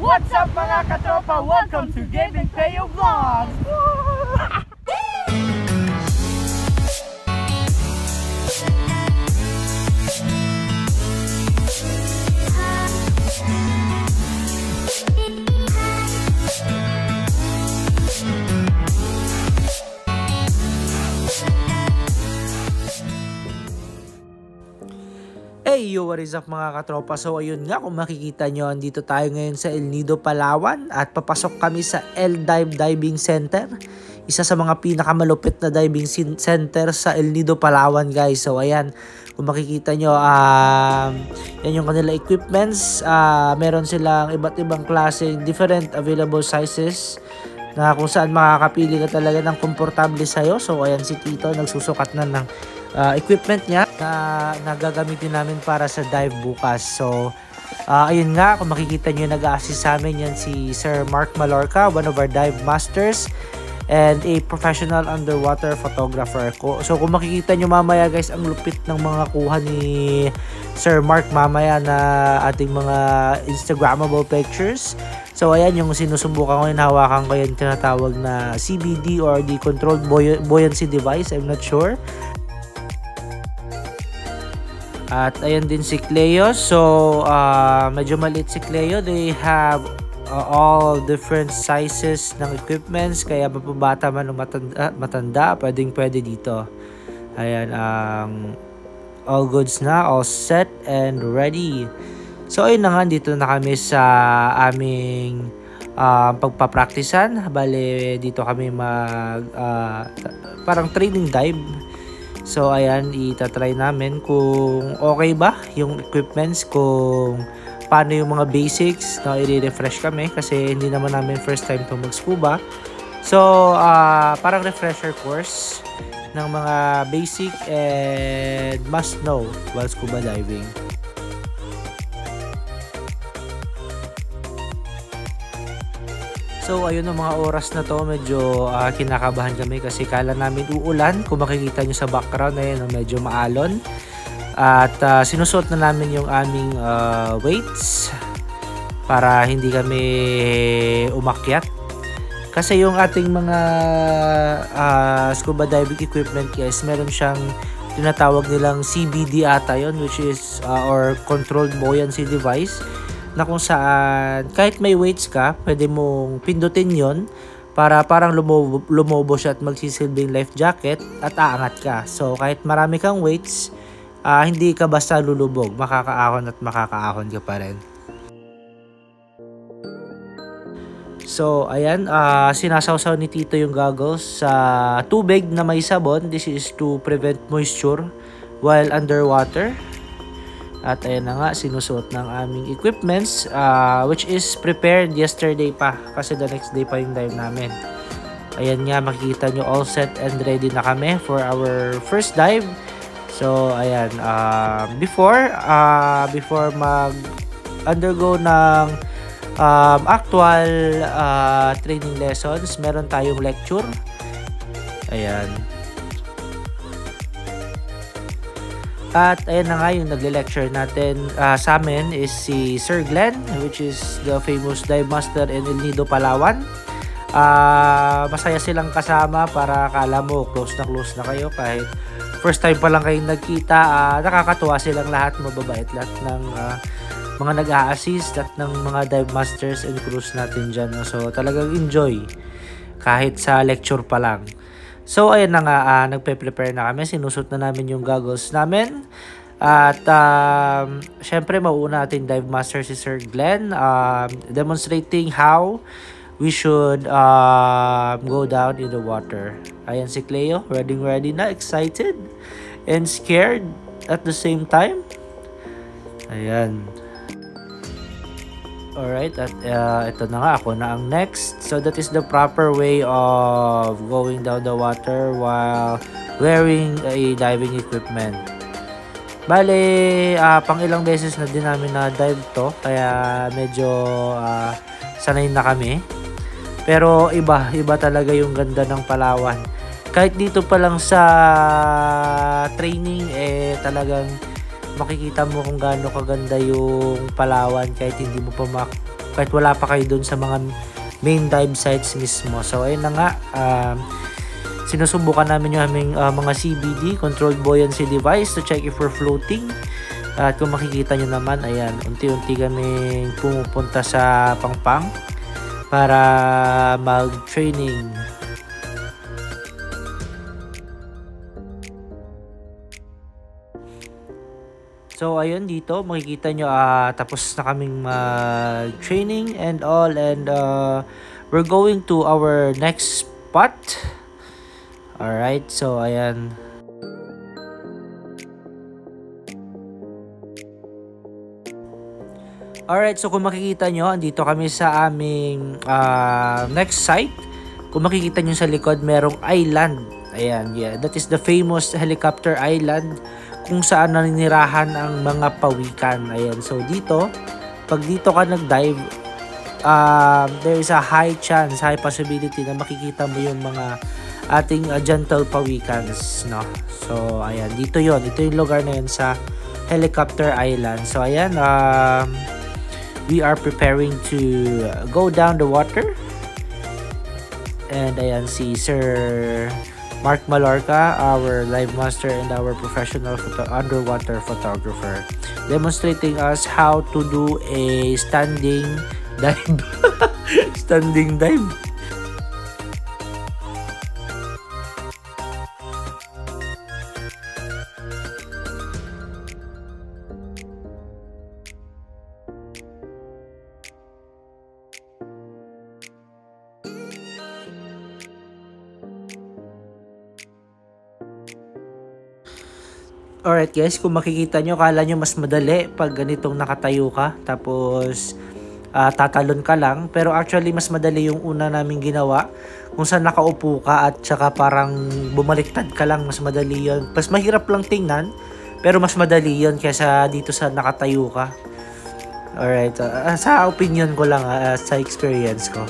What's up mga katropa? Welcome to and Payo Vlogs! Hey, what is up mga katropa? So ayun nga, kung makikita nyo, andito tayo ngayon sa El Nido, Palawan at papasok kami sa El Dive Diving Center. Isa sa mga pinakamalupit na diving center sa El Nido, Palawan guys. So ayan, kung makikita nyo, um, yan yung kanila equipments. Uh, meron silang iba't ibang klase, different available sizes na kung saan makakapili ka talaga ng komportable sa'yo. So ayan si Tito, nagsusukat na ng uh, equipment niya na nagagamitin namin para sa dive bukas. So, uh, ayun nga, kung makikita nyo, nag-assist sa amin yan si Sir Mark Malorca, one of our dive masters and a professional underwater photographer. So, kung makikita nyo mamaya guys, ang lupit ng mga kuha ni Sir Mark mamaya na ating mga Instagrammable pictures. So, ayan yung sinusubukan ko yung hawakan ko yung tinatawag na CBD or the Controlled Buoy Buoyancy Device. I'm not sure. At ayan din si Cleo. So, uh, medyo maliit si Cleo. They have uh, all different sizes ng equipments. Kaya mapabata man o matanda, matanda pwedeng pwede dito. Ayan, ang um, all goods na, all set and ready. So, ayun na nga, dito na kami sa aming uh, pagpapraktisan. Bale, dito kami mag, uh, parang training dive So ayan, itatry namin kung okay ba yung equipments, kung paano yung mga basics na i-refresh kami kasi hindi naman namin first time to mag-scuba. So uh, parang refresher course ng mga basic and must know while scuba diving. So ayun ang mga oras na to medyo uh, kinakabahan kami kasi kala namin uulan kung makikita nyo sa background ayun medyo maalon. At uh, sinusuot na namin yung aming uh, weights para hindi kami umakyat. Kasi yung ating mga uh, scuba diving equipment guys, meron siyang tinatawag nilang CBD ata yon which is uh, or controlled buoyancy device na kung saan kahit may weights ka, pwede mong pindutin yon para parang lumobo, lumobo siya at magsisilbing life jacket at aangat ka. So kahit marami kang weights, uh, hindi ka basta lulubog, makakaahon at makakaahon ka pa rin. So, ayan, uh, sinasawsaw ni Tito yung goggles sa tubig na may sabon. This is to prevent moisture while underwater. At ayan na nga, sinusuot ng aming equipments uh, which is prepared yesterday pa kasi the next day pa yung dive namin. Ayan nga, makikita nyo all set and ready na kami for our first dive. So, ayan, uh, before, uh, before mag undergo ng um, actual uh, training lessons, meron tayong lecture. Ayan. At ayan na nga yung nagle-lecture natin uh, sa amin is si Sir Glenn which is the famous dive master in El Nido, Palawan. Uh, masaya silang kasama para akala mo close na close na kayo kahit first time pa lang kayong nagkita. Uh, nakakatuwa silang lahat, mababait lahat ng uh, mga nag-a-assist at ng mga dive masters and crews natin dyan. So talagang enjoy kahit sa lecture pa lang. So, ayun na nga, uh, nagpe-prepare na kami. Sinusot na namin yung goggles namin. At, um, syempre, mauna ating dive master si Sir Glenn, um, demonstrating how we should uh, go down in the water. Ayan si Cleo, ready ready na, excited and scared at the same time. Ayan. Alright, at uh, ito na nga ako na ang next. So that is the proper way of going down the water while wearing a diving equipment. Bale, uh, pang ilang beses na din namin na dive to, kaya medyo uh, sanay na kami. Pero iba, iba talaga yung ganda ng Palawan. Kahit dito pa lang sa training, eh talagang makikita mo kung gaano kaganda yung Palawan kahit hindi mo pa mak kahit wala pa kayo doon sa mga main dive sites mismo. So ayun na nga, um, sinusubukan namin yung aming uh, mga CBD, controlled buoyancy device to check if we're floating. At kung makikita nyo naman, ayan, unti-unti kami pumupunta sa Pangpang para mag-training. So ayun dito makikita nyo uh, tapos na kaming mag-training and all and uh, we're going to our next spot. Alright, so ayan. Alright, so kung makikita nyo, andito kami sa aming uh, next site. Kung makikita nyo sa likod, merong island. Ayan, yeah. That is the famous helicopter island kung saan naninirahan ang mga pawikan. Ayan, so dito, pag dito ka nag-dive, uh, there is a high chance, high possibility na makikita mo yung mga ating uh, gentle pawikans, no? So, ayan, dito yon Ito yung lugar na yun sa Helicopter Island. So, ayan, um, we are preparing to go down the water. And ayan, si Sir Mark Malorca, our live master and our professional photo underwater photographer, demonstrating us how to do a standing dive. standing dive. Alright guys, kung makikita nyo, kala nyo mas madali pag ganitong nakatayo ka. Tapos, uh, tatalon ka lang. Pero actually, mas madali yung una namin ginawa. Kung saan nakaupo ka at saka parang bumaliktad ka lang, mas madali yon Mas mahirap lang tingnan, pero mas madali yon kaysa dito sa nakatayo ka. Alright, uh, sa opinion ko lang, uh, sa experience ko.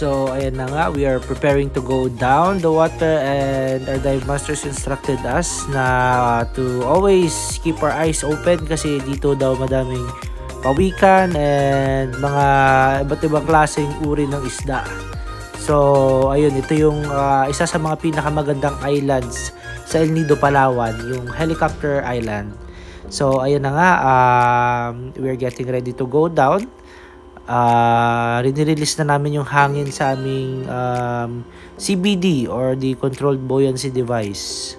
So, ayan na nga, we are preparing to go down the water and our dive masters instructed us na to always keep our eyes open kasi dito daw madaming pawikan and mga iba't ibang klaseng uri ng isda. So, ayun, ito yung uh, isa sa mga pinakamagandang islands sa El Nido, Palawan, yung Helicopter Island. So, ayun na nga, um, we're getting ready to go down uh, rinirelease na namin yung hangin sa aming um, CBD or the Controlled Buoyancy Device.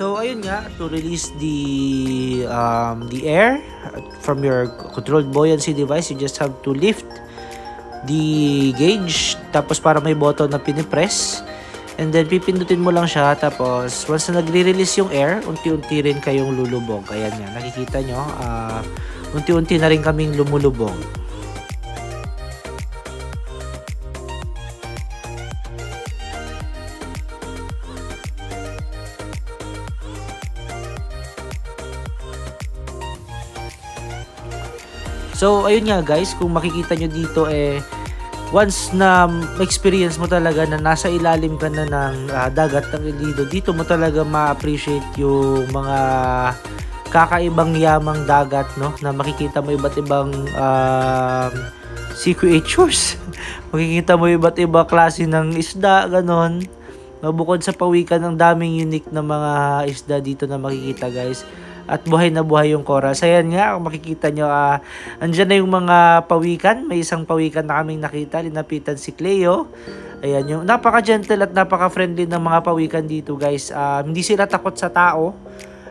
So ayun nga to release the um, the air from your controlled buoyancy device you just have to lift the gauge tapos para may button na pinipress And then, pipindutin mo lang siya. Tapos, once na nagre-release yung air, unti-unti rin kayong lulubog. Ayan yan. Nakikita nyo, uh, unti-unti na rin kaming lumulubog. So, ayun nga guys, kung makikita nyo dito eh, once na experience mo talaga na nasa ilalim ka na ng uh, dagat ng Ilido, dito mo talaga ma-appreciate yung mga kakaibang yamang dagat, no? Na makikita mo iba't ibang uh, sea creatures. makikita mo iba't ibang klase ng isda, ganon. Bukod sa pawikan, ng daming unique na mga isda dito na makikita guys at buhay na buhay yung chorus. Ayan nga, kung makikita nyo, uh, andyan na yung mga pawikan. May isang pawikan na kaming nakita, linapitan si Cleo. Ayan, yung napaka-gentle at napaka-friendly ng mga pawikan dito guys. Uh, hindi sila takot sa tao.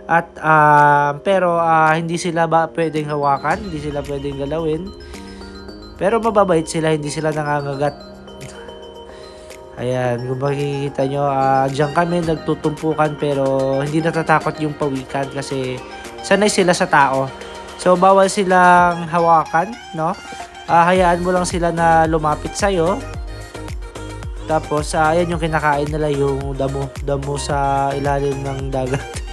At uh, pero uh, hindi sila ba pwedeng hawakan, hindi sila pwedeng galawin. Pero mababait sila, hindi sila nangangagat. Ayan, kung makikita nyo, uh, dyan kami nagtutumpukan pero hindi natatakot yung pawikan kasi sanay sila sa tao. So, bawal silang hawakan, no? Uh, hayaan mo lang sila na lumapit sa'yo. Tapos, uh, ayan yung kinakain nila, yung damo, damo sa ilalim ng dagat.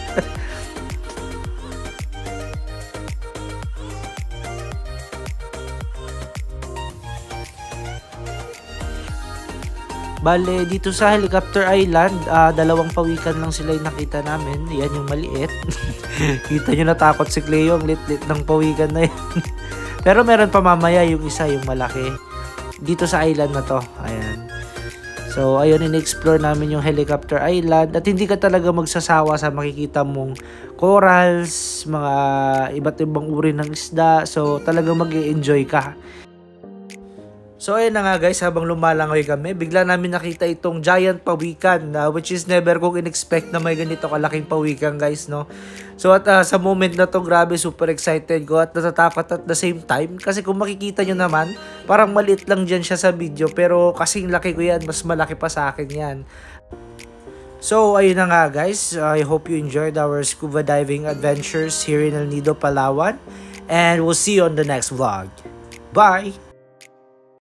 Bale, dito sa Helicopter Island, uh, dalawang pawikan lang sila yung nakita namin. Yan yung maliit. Kita nyo natakot si Cleo, ang lit-lit ng pawikan na yan. Pero meron pa mamaya yung isa, yung malaki. Dito sa island na to. Ayan. So, ayun, in-explore namin yung Helicopter Island. At hindi ka talaga magsasawa sa makikita mong corals, mga iba't ibang uri ng isda. So, talagang mag enjoy ka. So ayun na nga guys, habang lumalangoy kami, bigla namin nakita itong giant pawikan uh, which is never kong in-expect na may ganito kalaking pawikan guys, no? So at uh, sa moment na to, grabe super excited ko at natatakot at the same time kasi kung makikita nyo naman, parang maliit lang dyan siya sa video pero kasing laki ko yan, mas malaki pa sa akin yan. So, ayun na nga guys. I hope you enjoyed our scuba diving adventures here in El Nido, Palawan. And we'll see you on the next vlog. Bye!